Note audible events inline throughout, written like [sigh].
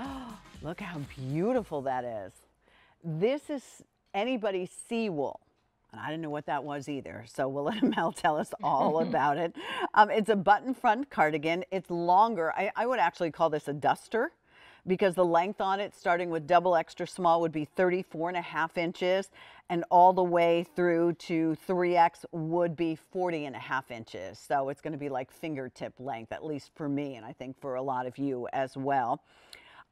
[gasps] Look how beautiful that is. This is anybody's sea wool. And I didn't know what that was either. So we'll [laughs] let Mel tell us all [laughs] about it. Um, it's a button front cardigan. It's longer. I, I, would actually call this a duster because the length on it, starting with double extra small, would be 34 and a half inches. And all the way through to 3X would be 40 and a half inches. So it's going to be like fingertip length, at least for me. And I think for a lot of you as well.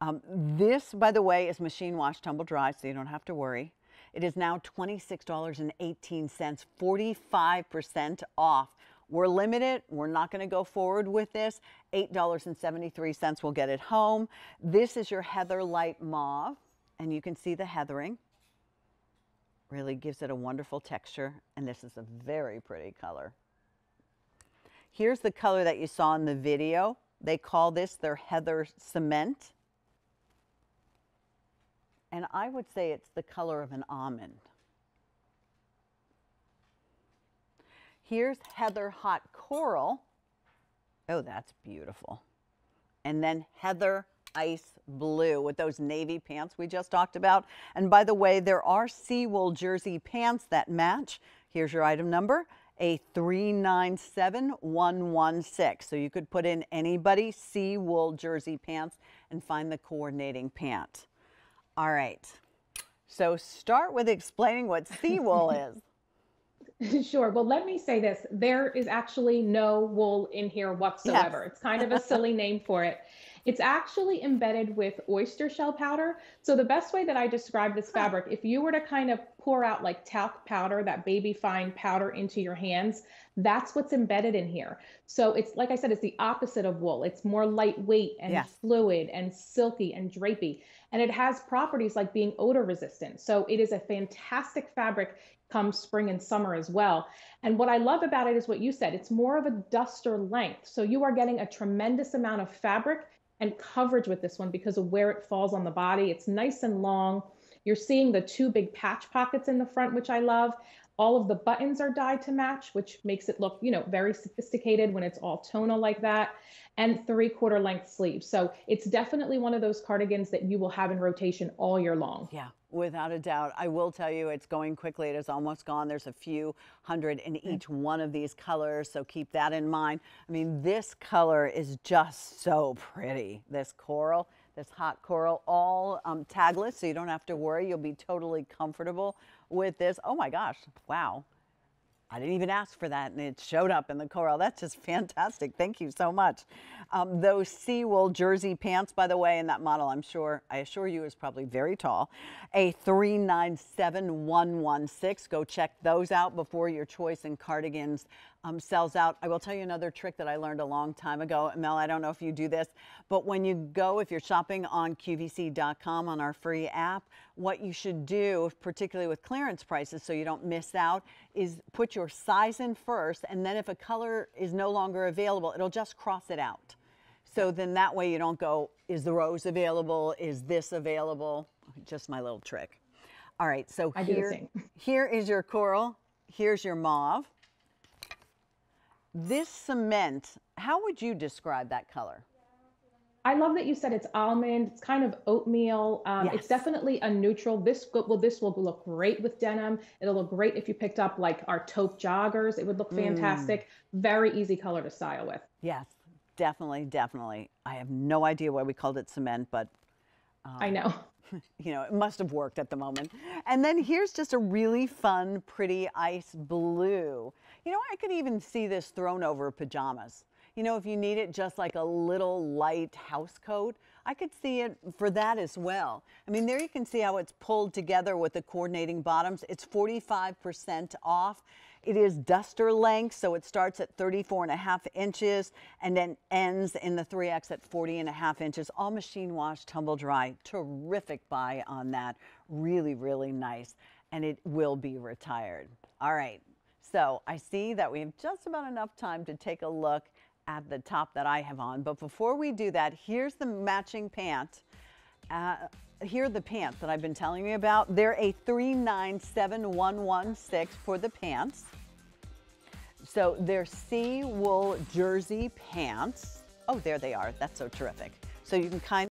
Um, this, by the way, is machine wash, tumble dry, so you don't have to worry. It is now $26.18, 45% off. We're limited. We're not going to go forward with this. $8.73 will get it home. This is your Heather Light Mauve, and you can see the heathering. Really gives it a wonderful texture, and this is a very pretty color. Here's the color that you saw in the video. They call this their Heather Cement and I would say it's the color of an almond. Here's Heather Hot Coral. Oh, that's beautiful. And then Heather Ice Blue with those navy pants we just talked about. And by the way, there are Seawool jersey pants that match. Here's your item number, a 397116. So you could put in anybody Seawool jersey pants and find the coordinating pant. All right. So start with explaining what seawool [laughs] is. Sure. Well, let me say this. There is actually no wool in here whatsoever. Yes. It's kind of a silly [laughs] name for it. It's actually embedded with oyster shell powder. So the best way that I describe this fabric, if you were to kind of pour out like talc powder, that baby fine powder into your hands, that's what's embedded in here. So it's like I said, it's the opposite of wool. It's more lightweight and yes. fluid and silky and drapey. And it has properties like being odor resistant. So it is a fantastic fabric come spring and summer as well. And what I love about it is what you said, it's more of a duster length. So you are getting a tremendous amount of fabric and coverage with this one because of where it falls on the body. It's nice and long. You're seeing the two big patch pockets in the front, which I love. All of the buttons are dyed to match, which makes it look, you know, very sophisticated when it's all tonal like that, and three quarter length sleeves. So it's definitely one of those cardigans that you will have in rotation all year long. Yeah, without a doubt. I will tell you it's going quickly. It is almost gone. There's a few hundred in each one of these colors, so keep that in mind. I mean, this color is just so pretty, this coral this hot coral, all um, tagless, so you don't have to worry. You'll be totally comfortable with this. Oh my gosh, wow. I didn't even ask for that, and it showed up in the coral. That's just fantastic. Thank you so much. Um, those Seawool jersey pants, by the way, in that model, I'm sure, I assure you, is probably very tall. A 397116. Go check those out before your choice in cardigans um, sells out. I will tell you another trick that I learned a long time ago. Mel, I don't know if you do this, but when you go, if you're shopping on QVC.com on our free app, what you should do, particularly with clearance prices so you don't miss out, is put your size in first, and then if a color is no longer available, it'll just cross it out. So then that way you don't go, is the rose available? Is this available? Just my little trick. All right, so here, [laughs] here is your coral. Here's your mauve. This cement, how would you describe that color? I love that you said it's almond. It's kind of oatmeal. Um, yes. It's definitely a neutral. This well, this will look great with denim. It'll look great if you picked up like our taupe joggers. It would look fantastic. Mm. Very easy color to style with. Yes, definitely, definitely. I have no idea why we called it cement, but um, I know. [laughs] You know, it must have worked at the moment. And then here's just a really fun, pretty ice blue. You know, I could even see this thrown over pajamas. You know, if you need it just like a little light house coat, I could see it for that as well. I mean, there you can see how it's pulled together with the coordinating bottoms. It's 45% off. It is duster length, so it starts at 34 and a half inches and then ends in the 3X at 40 and a half inches. All machine wash, tumble dry. Terrific buy on that. Really, really nice. And it will be retired. All right. So I see that we have just about enough time to take a look at the top that I have on. But before we do that, here's the matching pant. Uh, here are the pants that I've been telling you about. They're a 397116 for the pants. So they're sea wool jersey pants. Oh, there they are. That's so terrific. So you can kind